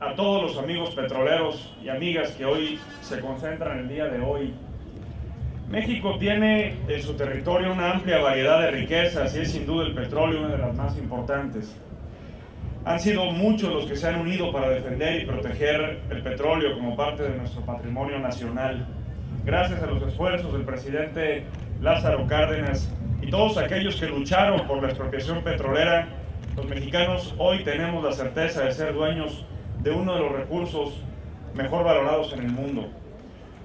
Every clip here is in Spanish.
A todos los amigos petroleros y amigas que hoy se concentran el día de hoy. México tiene en su territorio una amplia variedad de riquezas y es sin duda el petróleo una de las más importantes. Han sido muchos los que se han unido para defender y proteger el petróleo como parte de nuestro patrimonio nacional. Gracias a los esfuerzos del presidente Lázaro Cárdenas y todos aquellos que lucharon por la expropiación petrolera, los mexicanos hoy tenemos la certeza de ser dueños de uno de los recursos mejor valorados en el mundo.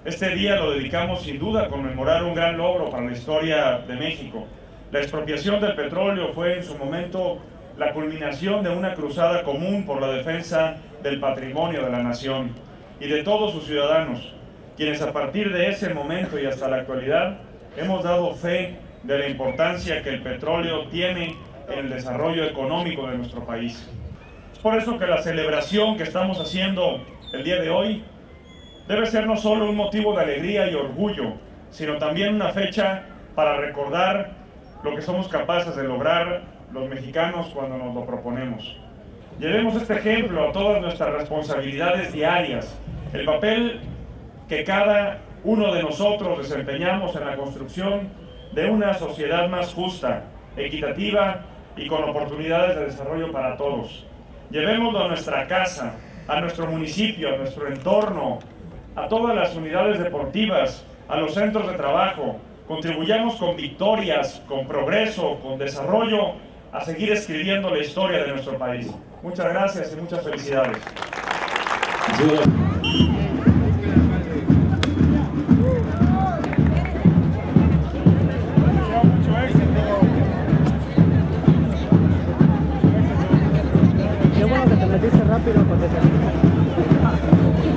Este día lo dedicamos sin duda a conmemorar un gran logro para la historia de México. La expropiación del petróleo fue en su momento la culminación de una cruzada común por la defensa del patrimonio de la nación y de todos sus ciudadanos, quienes a partir de ese momento y hasta la actualidad hemos dado fe de la importancia que el petróleo tiene en el desarrollo económico de nuestro país. Es por eso que la celebración que estamos haciendo el día de hoy debe ser no solo un motivo de alegría y orgullo, sino también una fecha para recordar lo que somos capaces de lograr los mexicanos cuando nos lo proponemos. Llevemos este ejemplo a todas nuestras responsabilidades diarias, el papel que cada uno de nosotros desempeñamos en la construcción de una sociedad más justa, equitativa y con oportunidades de desarrollo para todos. Llevémoslo a nuestra casa, a nuestro municipio, a nuestro entorno, a todas las unidades deportivas, a los centros de trabajo. Contribuyamos con victorias, con progreso, con desarrollo, a seguir escribiendo la historia de nuestro país. Muchas gracias y muchas felicidades. que te metiste rápido porque te...